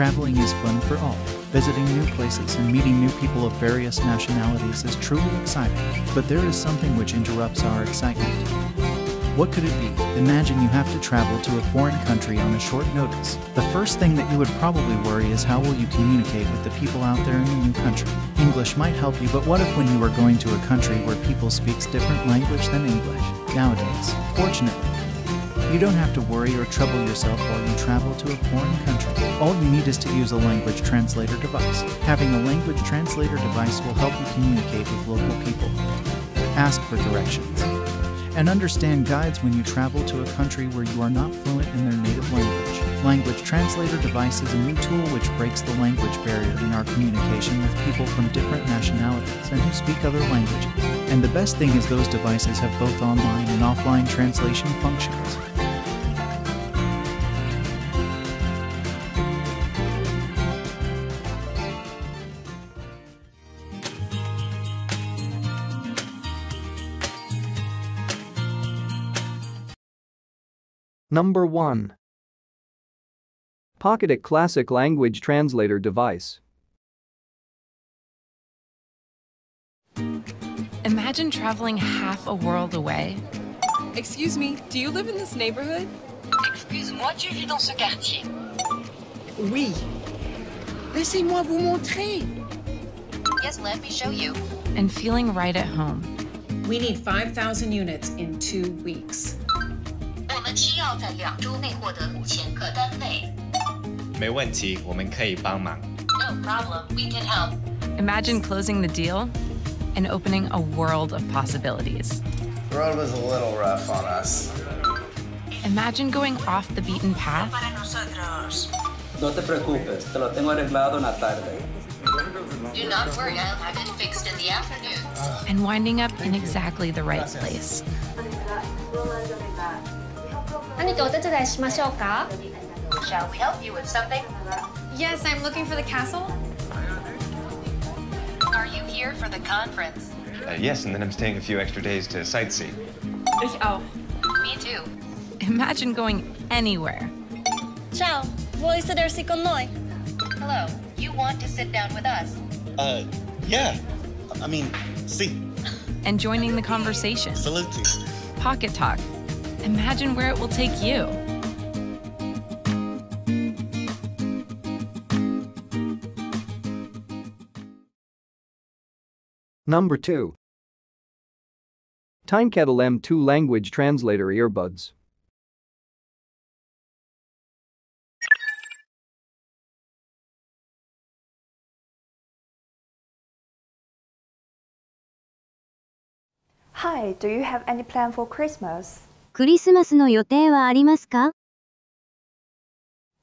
Traveling is fun for all. Visiting new places and meeting new people of various nationalities is truly exciting, but there is something which interrupts our excitement. What could it be? Imagine you have to travel to a foreign country on a short notice. The first thing that you would probably worry is how will you communicate with the people out there in the new country? English might help you, but what if when you are going to a country where people speaks different language than English? Nowadays, fortunately, you don't have to worry or trouble yourself while you travel to a foreign country. All you need is to use a language translator device. Having a language translator device will help you communicate with local people. Ask for directions. And understand guides when you travel to a country where you are not fluent in their native language. Language Translator device is a new tool which breaks the language barrier in our communication with people from different nationalities and who speak other languages. And the best thing is those devices have both online and offline translation functions. Number 1. Pocketalk Classic Language Translator Device. Imagine traveling half a world away. Excuse me, do you live in this neighborhood? Excuse-moi, tu vis dans ce quartier. Oui. Laissez-moi vous montrer. Yes, let me show you. and feeling right at home. We need 5,000 units in two weeks. 我们需要在两周内获得五千个单位。没问题，我们可以帮忙。 No problem, we can help. Imagine closing the deal and opening a world of possibilities. The road was a little rough on us. Imagine going off the beaten path Para nosotros. No te preocupes, te lo tengo arreglado en la tarde. Do not worry, I'll have it fixed in the afternoon. and winding up in exactly the right place. Shall we help you with something? Yes, I'm looking for the castle. Are you here for the conference? Uh, yes, and then I'm staying a few extra days to sightsee. Ich auch. Me too. Imagine going anywhere. Ciao. Vuoi sedersi con noi? Hello. You want to sit down with us? Uh, yeah. I mean, see. Si. And joining the conversation. Salute. Pocketalk. Imagine where it will take you. Number 2. Timekettle M2 Language Translator Earbuds. Hi, do you have any plan for Christmas? クリスマスの予定はありますか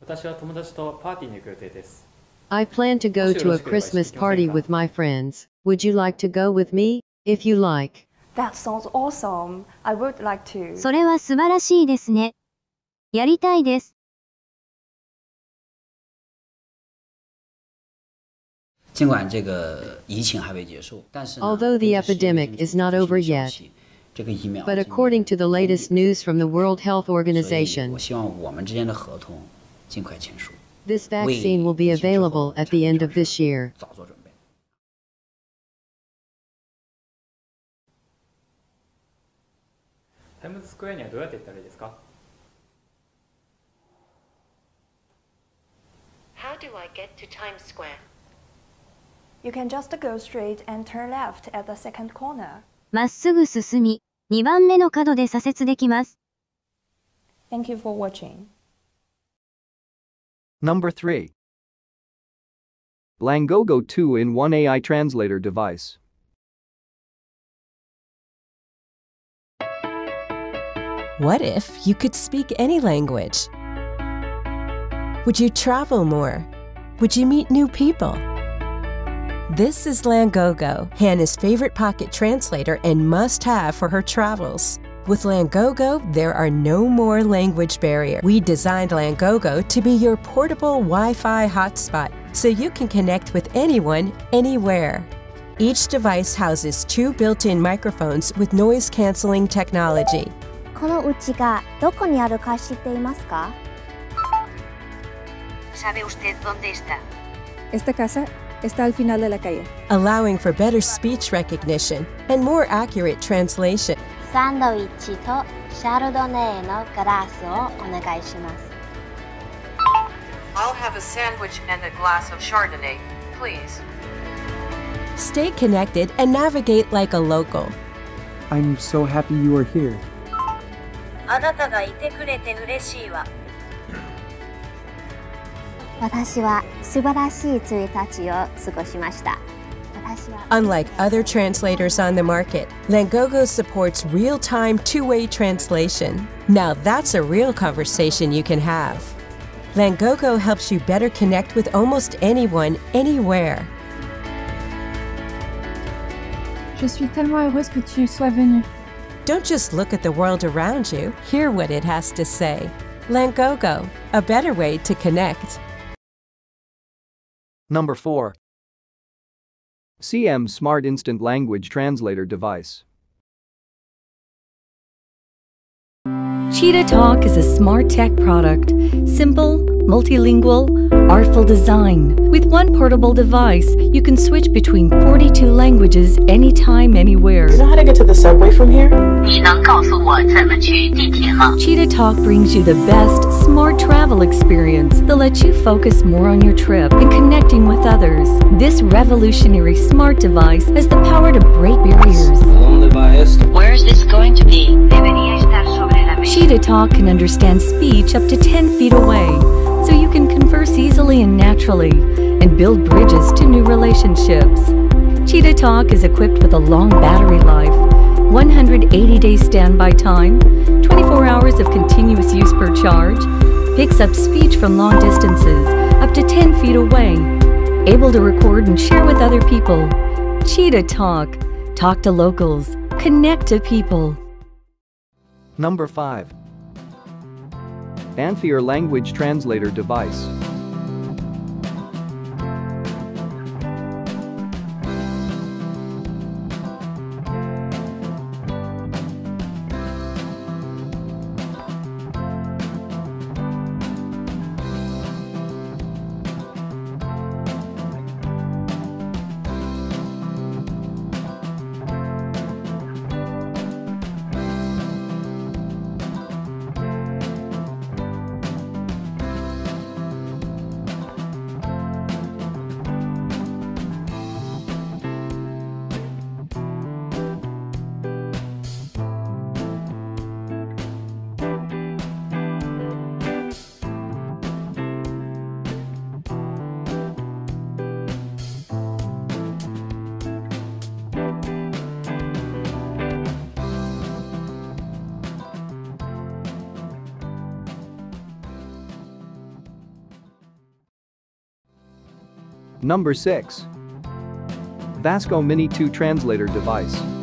私は友達とパーティーに行く予定です。 I plan to go to a Christmas party with my friends. Would you like to go with me? If you like. That sounds awesome. I would like to. それは素晴らしいですね。やりたいです。尽管这个疫情还未结束，但是呢 Although the epidemic is not over yet, 这个疫苗 But according to the latest news from the World Health Organization, this vaccine will be available at the end of this year. How do I get to Times Square? You can just go straight and turn left at the second corner. まっすぐ進み、2番目の角で左折できます。 Thank you for watching. Number 3. Langogo 2 in 1 AI Translator Device. What if you could speak any language? Would you travel more? Would you meet new people? This is Langogo, Hannah's favorite pocket translator and must have for her travels. With Langogo, there are no more language barriers. We designed Langogo to be your portable Wi Fi hotspot so you can connect with anyone, anywhere. Each device houses two built in microphones with noise canceling technology. この家がどこにあるか知っていますか ¿Sabe usted dónde está? Esta casa está al final de la calle. allowing for better speech recognition and more accurate translation. サンドイッチとシャルドネーのグラスをお願いします。 I'll have a sandwich and a glass of Chardonnay, please. Stay connected and navigate like a local. I'm so happy you are here. あなたがいてくれて嬉しいわ。 私は素晴らしい1日を過ごしました。私は Unlike other translators on the market, Langogo supports real time two way translation. Now that's a real conversation you can have. Langogo helps you better connect with almost anyone, anywhere. Je suis tellement heureuse que tu sois venue. Don't just look at the world around you, hear what it has to say. Langogo, a better way to connect. Number 4. CM Smart Instant Language Translator Device. Cheetah Talk is a smart tech product. Simple, multilingual, artful design. With one portable device, you can switch between 42 languages anytime, anywhere. Do you know how to get to the subway from here? Cheetah Talk brings you the best smart travel experience that lets you focus more on your trip and connecting with others. This revolutionary smart device has the power to break barriers. Where is this going to be? Cheetah Talk can understand speech up to 10 feet away so you can converse easily and naturally and build bridges to new relationships. Cheetah Talk is equipped with a long battery life, 180 days standby time, 24 hours of continuous use per charge, picks up speech from long distances up to 10 feet away, able to record and share with other people. Cheetah Talk. Talk to locals. Connect to people. Number 5. Anfier Language Translator Device. Number 6. Vasco Mini 2 Translator Device.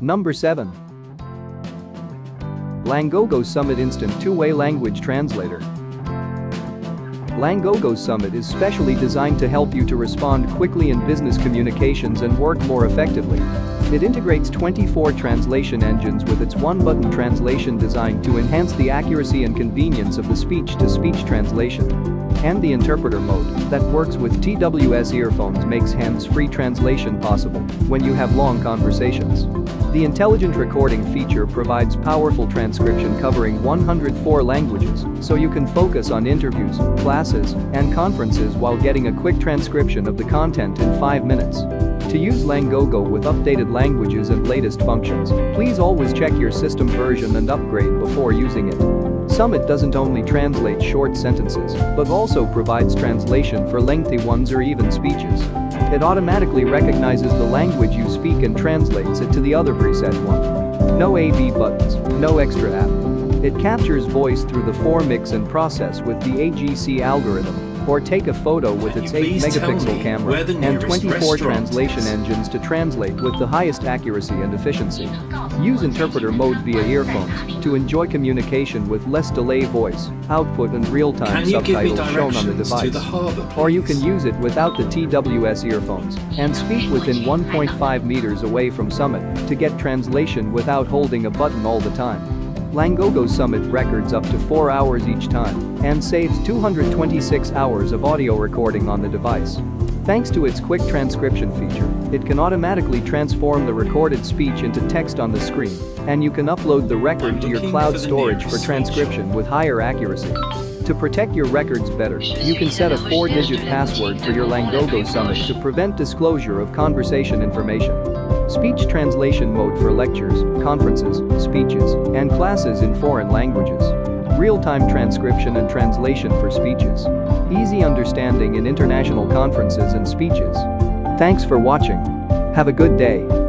Number 7. Langogo Summit Instant Two-Way Language Translator. Langogo Summit is specially designed to help you to respond quickly in business communications and work more effectively. It integrates 24 translation engines with its one-button translation design to enhance the accuracy and convenience of the speech-to-speech -speech translation. And the interpreter mode that works with TWS earphones makes hands-free translation possible when you have long conversations. The intelligent recording feature provides powerful transcription covering 104 languages, so you can focus on interviews, classes, and conferences while getting a quick transcription of the content in 5 minutes. To use Langogo with updated languages and latest functions, please always check your system version and upgrade before using it. Summit doesn't only translate short sentences, but also provides translation for lengthy ones or even speeches. It automatically recognizes the language you speak and translates it to the other preset one. No AV buttons, no extra app. It captures voice through the 4 mics and process with the AGC algorithm, or take a photo with its 8 megapixel camera and 24 restaurant? translation engines to translate with the highest accuracy and efficiency. Use interpreter mode via earphones to enjoy communication with less delay voice, output and real-time subtitles shown on the device. The or you can use it without the TWS earphones and speak within 1.5 meters away from Summit to get translation without holding a button all the time. Langogo Summit records up to 4 hours each time and saves 226 hours of audio recording on the device. Thanks to its quick transcription feature, it can automatically transform the recorded speech into text on the screen, and you can upload the record to your cloud storage for transcription with higher accuracy. To protect your records better, you can set a four-digit password for your Langogo Summit to prevent disclosure of conversation information. Speech translation mode for lectures, conferences, speeches, and classes in foreign languages. Real-time transcription and translation for speeches. Easy understanding in international conferences and speeches. Thanks for watching. Have a good day.